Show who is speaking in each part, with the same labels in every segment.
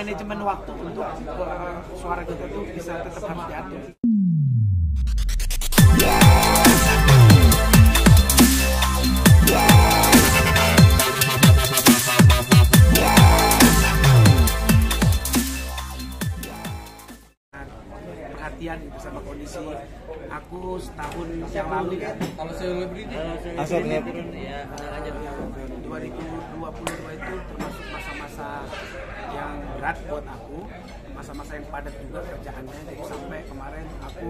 Speaker 1: manajemen waktu untuk uh, suara kita tuh bisa tetap harus diatur. perhatian gitu sama kondisi aku setahun yang lalu ya
Speaker 2: Kalau selebriti,
Speaker 3: Asal ya.
Speaker 2: ya benar aja.
Speaker 1: 2022 itu berat buat aku. Masa-masa yang padat juga kerjaannya. Jadi sampai kemarin aku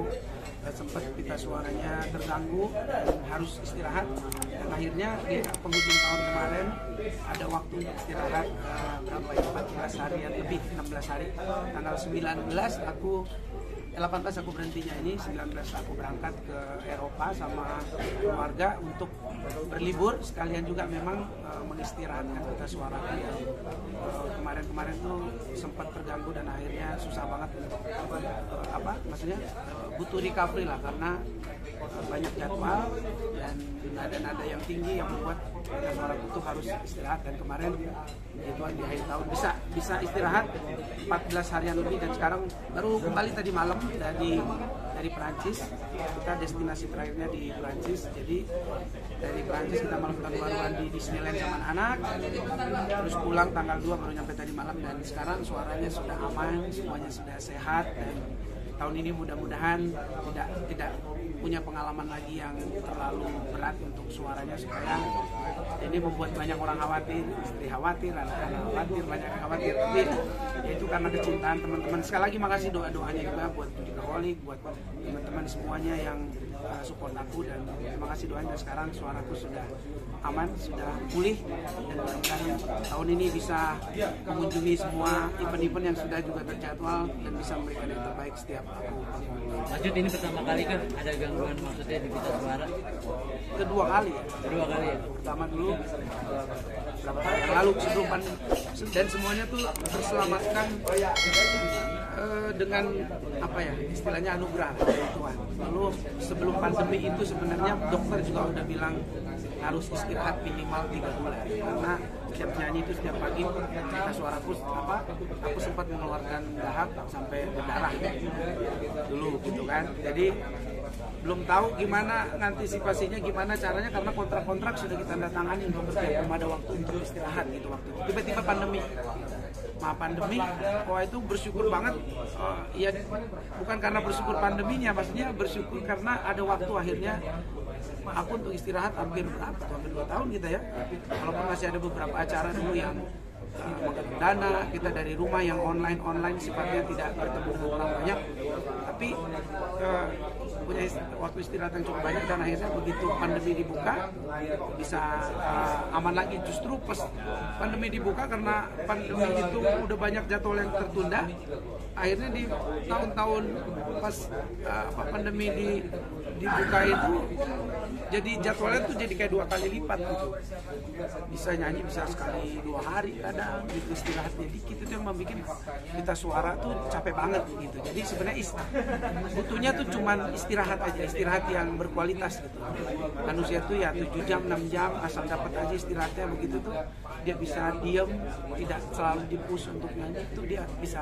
Speaker 1: eh, sempat pita suaranya terganggu harus istirahat. Dan akhirnya di penghujung tahun kemarin ada waktu untuk istirahat eh, berapa ya? 14 harian lebih 16 hari. Tanggal 19 aku 18 aku berhentinya ini, 19 aku berangkat ke Eropa sama keluarga untuk berlibur. Sekalian juga memang uh, mengistirahatkan kita suara yang uh, kemarin-kemarin tuh sempat terganggu dan akhirnya susah banget untuk uh, apa maksudnya uh, butuh recovery lah karena banyak jadwal dan nada-nada yang tinggi yang membuat kita suara itu harus istirahat. Dan kemarin jadwal di akhir tahun bisa bisa istirahat 14 harian lebih. Dan sekarang baru kembali tadi malam dari dari Perancis. Kita destinasi terakhirnya di Perancis. Jadi dari Perancis kita malam baruan di Disneyland sama anak terus pulang tanggal 2 baru nyampe tadi malam. Dan sekarang suaranya sudah aman semuanya sudah sehat. Dan tahun ini mudah-mudahan tidak tidak punya pengalaman lagi yang terlalu berat untuk suaranya supaya ini membuat banyak orang khawatir, istri khawatir, anak-anak khawatir, banyak khawatir. Tapi ya itu karena kecintaan teman-teman. Sekali lagi makasih doa-doanya juga buat Judika Holik, buat teman-teman semuanya yang uh, support aku dan terima kasih doanya sekarang suaraku sudah aman, sudah pulih dan mudah-mudahan tahun ini bisa mengunjungi semua event-event yang sudah juga terjadwal dan bisa memberikan yang terbaik setiap aku.
Speaker 2: Lanjut ini pertama kali kan ada gangguan maksudnya di pita suara.
Speaker 1: Kedua kali ya.
Speaker 2: Kedua kali ya.
Speaker 1: pertama dulu yang lalu sebelum pandemi dan semuanya tuh terselamatkan eh, dengan apa ya istilahnya anugerah Tuhan. Lalu sebelum pandemi itu sebenarnya dokter juga udah bilang harus istirahat minimal tiga bulan. Karena setiap nyanyi itu setiap pagi kita suaraku apa aku sempat mengeluarkan dahak sampai berdarah dulu gitu kan. Jadi belum tahu gimana antisipasinya gimana caranya karena kontrak-kontrak sudah kita tanda tangani untuk belum ada waktu untuk istirahat gitu waktu tiba-tiba pandemi. Nah pandemi wah itu bersyukur banget. Eh, ya bukan karena bersyukur pandeminya maksudnya bersyukur karena ada waktu akhirnya aku untuk istirahat hampir berapa hampir dua tahun kita ya. Walaupun masih ada beberapa acara dulu yang uh, dana kita dari rumah yang online online sifatnya tidak bertemu dengan orang banyak tapi uh, punya waktu istirahat yang cukup banyak dan akhirnya begitu pandemi dibuka bisa uh, aman lagi. Justru pas pandemi dibuka karena pandemi itu udah banyak jadwal yang tertunda akhirnya di tahun-tahun pas uh, pandemi di dibuka itu jadi jadwalnya tuh jadi kayak dua kali lipat gitu. Bisa nyanyi bisa sekali dua hari kadang gitu istirahatnya dikit itu yang membuat kita suara tuh capek banget gitu. Jadi sebenarnya ist- butuhnya tuh cuman istirahat aja istirahat yang berkualitas gitu. Manusia tuh ya 7 jam 6 jam asal dapat aja istirahatnya begitu tuh dia bisa diem tidak selalu dipus untuk nyanyi itu dia bisa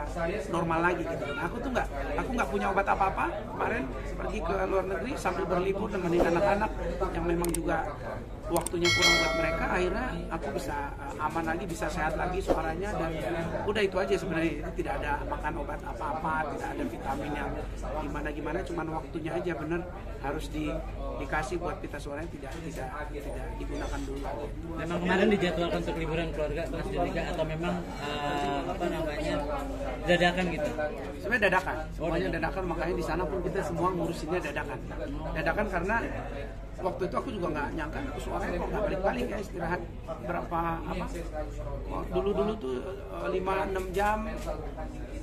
Speaker 1: normal lagi gitu. Nah, aku tuh nggak aku nggak punya obat apa apa kemarin pergi ke luar negeri sambil berlibur nemenin anak-anak yang memang juga waktunya kurang buat mereka akhirnya aku bisa uh, aman lagi bisa sehat lagi suaranya dan udah itu aja sebenarnya. Tidak ada makan obat apa-apa tidak ada vitamin yang gimana gimana cuman waktunya aja bener. Harus di dikasih buat pita suaranya tidak tidak tidak digunakan dulu.
Speaker 2: Memang kemarin dijadwalkan untuk liburan keluarga Mas Judika atau memang eh, apa namanya dadakan gitu.
Speaker 1: sebenarnya dadakan. Semuanya dadakan makanya di sana pun kita semua ngurusinnya dadakan. Dadakan karena waktu itu aku juga nggak nyangka suaranya kok nggak balik-balik ya istirahat berapa apa? Dulu dulu tuh eh, lima enam jam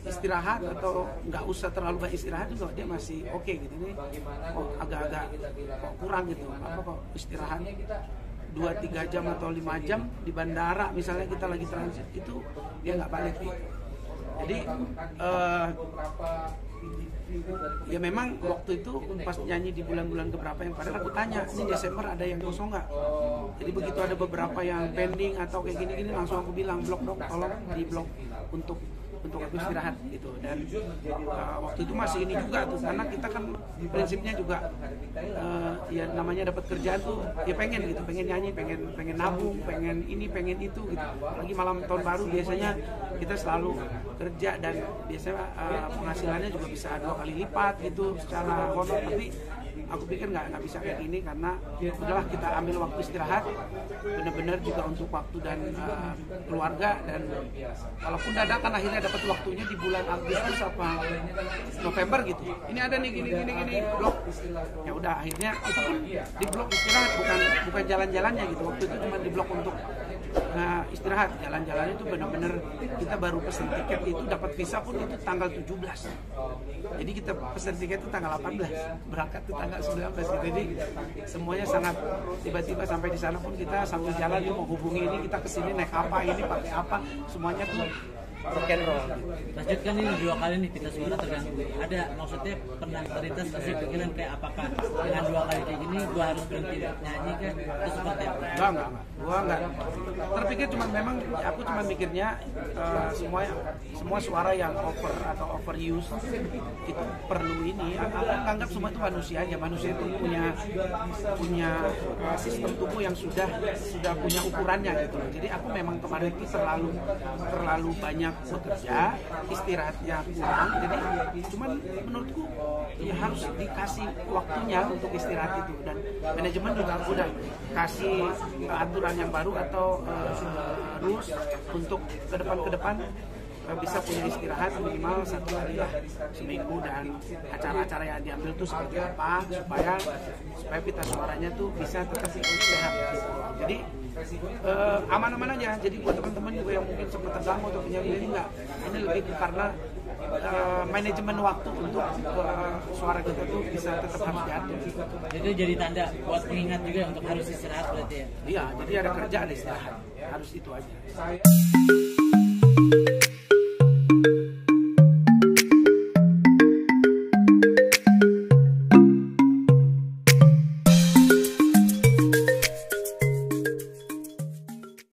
Speaker 1: istirahat atau nggak usah terlalu banyak istirahat juga dia masih oke gitu. Ini kok agak-agak kok kurang gitu. Apa kok istirahat dua tiga jam atau lima jam di bandara misalnya kita lagi transit itu dia nggak balik. Gitu. jadi eh, ya memang waktu itu pas nyanyi di bulan-bulan keberapa yang padahal aku tanya ini Desember ada yang kosong nggak? Jadi begitu ada beberapa yang pending atau kayak gini-gini langsung aku bilang blok dok tolong di blok untuk untuk waktu istirahat gitu. Dan uh, waktu itu masih ini juga tuh karena kita kan prinsipnya juga uh, ya namanya dapat kerjaan tuh ya pengen gitu pengen nyanyi pengen pengen nabung pengen ini pengen itu gitu. Lagi malam tahun baru biasanya kita selalu kerja dan biasanya uh, penghasilannya juga bisa dua kali lipat gitu secara honor tapi aku pikir nggak nggak bisa kayak gini karena udahlah kita ambil waktu istirahat benar-benar juga untuk waktu dan uh, keluarga dan walaupun dadakan akhirnya dapat waktunya di bulan Agustus apa November gitu. Ini ada nih gini gini gini blok. Ya udah akhirnya itu pun di blok istirahat bukan bukan jalan-jalannya gitu. Waktu itu cuma di blok untuk nah, istirahat. Jalan-jalan itu benar-benar kita baru pesan tiket itu dapat visa pun itu tanggal 17 jadi kita pesan tiket itu tanggal 18 berangkat itu tanggal 19 gitu jadi semuanya sangat tiba-tiba sampai di sana pun kita sambil jalan mau hubungi ini kita ke sini naik apa ini pakai apa. Semuanya tuh rock and roll.
Speaker 2: Lanjutkan ini dua kali nih kita suara terganggu ada maksudnya pernah terlintas pasti pikiran kayak apakah dengan dua kali kayak gini gua harus berhenti nyanyi kan itu seperti apa?
Speaker 1: Enggak enggak gua enggak. Terpikir cuma memang aku cuma mikirnya uh, semua semua suara yang over atau overuse itu perlu ini. Aku anggap semua itu manusia aja. Manusia itu punya punya uh, sistem tubuh yang sudah sudah punya ukurannya gitu jadi aku memang kemarin itu terlalu terlalu banyak bekerja istirahatnya kurang. Jadi cuman menurutku ya harus dikasih waktunya untuk istirahat itu. Dan manajemen juga udah kasih uh, aturan yang baru atau uh, rules untuk ke depan ke depan uh, bisa punya istirahat minimal satu hari lah seminggu. Dan acara-acara yang diambil tuh seperti apa supaya supaya pita suaranya tuh bisa tetap sehat gitu. jadi uh, aman-aman aja. Jadi buat teman-teman juga yang mungkin sempat terganggu atau punya ini enggak. Ini lebih karena uh, manajemen waktu untuk uh, suara kita tuh bisa tetap harus diatur.
Speaker 2: Itu jadi tanda buat pengingat juga untuk harus istirahat berarti ya?
Speaker 1: Iya jadi ada kerja ada istirahat. Harus itu aja